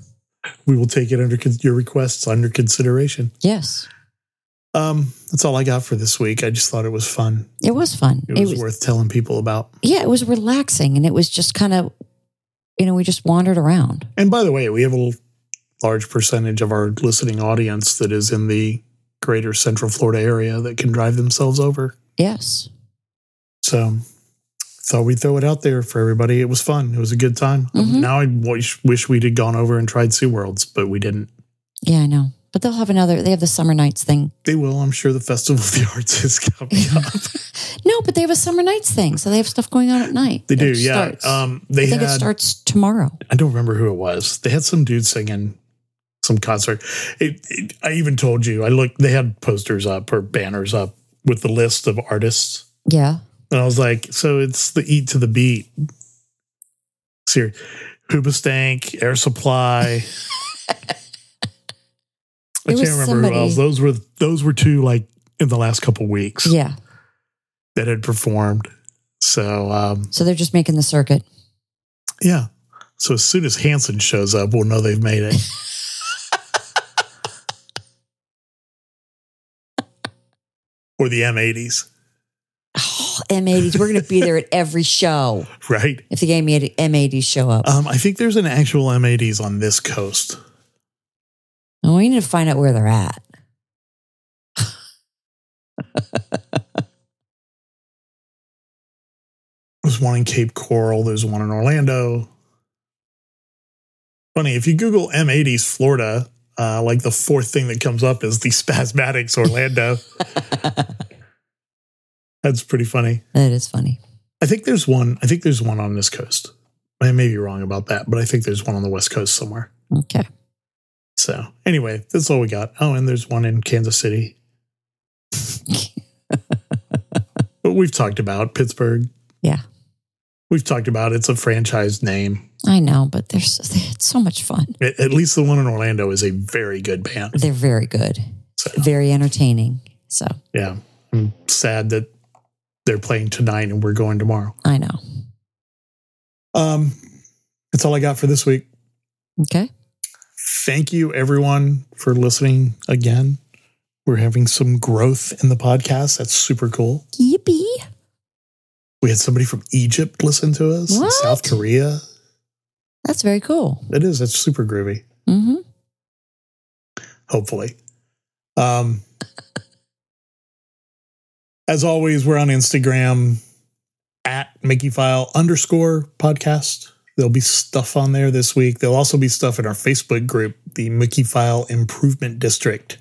we will take it under con- your requests under consideration. Yes. Um, that's all I got for this week. I just thought it was fun. It was fun. It was, worth telling people about. yeah, it was relaxing and it was just kind of, you know, we just wandered around. And by the way, we have a l- large percentage of our listening audience that is in the greater Central Florida area that can drive themselves over. Yes. So thought we'd throw it out there for everybody. It was fun. It was a good time. Um, Mhm. Now I wish, wish we'd had gone over and tried SeaWorlds, but we didn't. Yeah, I know. But they'll have another. They have the summer nights thing. They will. I'm sure the Festival of the Arts is coming <laughs> up. No, but they have a summer nights thing, so they have stuff going on at night. They do, It yeah. Um, they I think had. it starts tomorrow. I don't remember who it was. They had some dude singing some concert. It, it, I even told you. I looked. They had posters up or banners up with the list of artists, Yeah. and I was like, "So it's the Eat to the Beat." Serious. Hoobastank, Air Supply. <laughs> I can't remember somebody- who else. Those were those were two like in the last couple weeks Yeah. that had performed. So um, So they're just making the circuit. yeah. So as soon as Hanson shows up, we'll know they've made it. <laughs> or the M80s, Oh, M80s. We're going to be there at every show <laughs> right? if the game M80s show up. Um, I think there's an actual M80s on this coast. And we need to find out where they're at. <laughs> There's one in Cape Coral. There's one in Orlando. Funny, if you Google M80s Florida, uh, like the fourth thing that comes up is the <laughs> Spazmatics Orlando. That's pretty funny. That is funny. I think there's one. I think there's one on this coast. I may be wrong about that, but I think there's one on the west coast somewhere. Okay. So anyway, that's all we got. Oh, and there's one in Kansas City. <laughs> but we've talked about Pittsburgh. Yeah. We've talked about it's a franchise name. I know, but they're <laughs> it's so much fun. At at least the one in Orlando is a very good band. They're very good, So very entertaining. So yeah, I'm sad that they're playing tonight and we're going tomorrow. I know. Um, that's all I got for this week. Okay. Thank you everyone for listening again. We're having some growth in the podcast. That's super cool. Yippee. We had somebody from Egypt listen to us, What? South Korea. That's very cool. It is. That's super groovy. hmm Hopefully. Um, as always, we're on Instagram at Mickeyphile underscore podcast. There'll be stuff on there this week. There'll also be stuff in our Facebook group, the Mickeyphile Improvement District.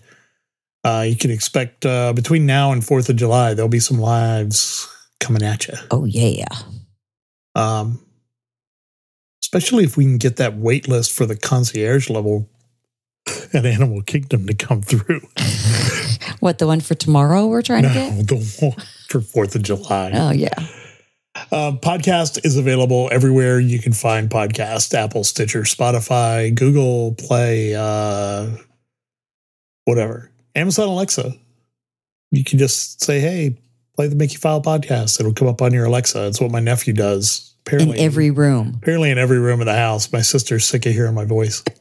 Uh, you can expect uh, between now and 4th of July, there'll be some lives coming at you. Oh, yeah. Um, especially if we can get that wait list for the concierge level at Animal Kingdom to come through. <laughs> What, the one for tomorrow we're trying to get? The one for Fourth of July. Oh, yeah. Uh, podcast is available everywhere you can find podcast: Apple, Stitcher, Spotify, Google Play, uh, whatever, Amazon Alexa. You can just say, "Hey, play the Mickeyphile podcast." It'll come up on your Alexa. It's what my nephew does. Apparently, in every room. apparently in every room of the house. My sister's sick of hearing my voice. <laughs>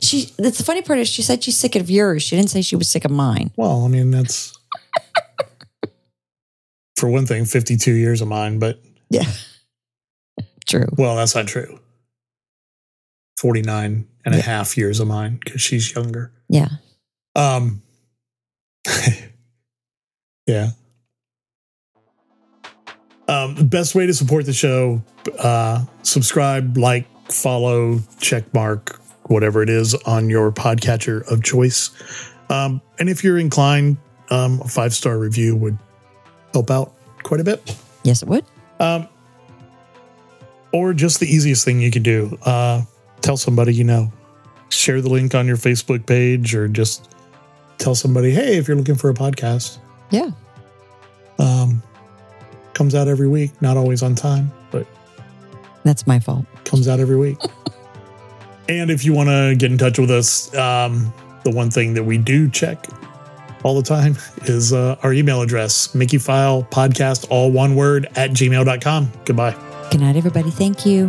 She, that's the funny part is she said she's sick of yours. She didn't say she was sick of mine. Well, I mean, that's <laughs> for one thing, fifty-two years of mine, but Yeah. <laughs> True. Well, that's not true. 49 and a half years of mine because she's younger. Yeah. Um, yeah. Um, the best way to support the show, uh, subscribe, like, follow, check mark, whatever it is on your podcatcher of choice. Um, and if you're inclined, um, a five star review would help out quite a bit. Yes, it would. Um, or just the easiest thing you could do uh, tell somebody you know. Share the link on your Facebook page or just tell somebody, hey, if you're looking for a podcast, Yeah. um, comes out every week, not always on time, but That's my fault. comes out every week. <laughs> and if you want to get in touch with us, um, the one thing that we do check all the time <laughs> is uh, our email address, MickeyphilePodcast, all one word, at gmail.com. Goodbye. Good night, everybody. Thank you.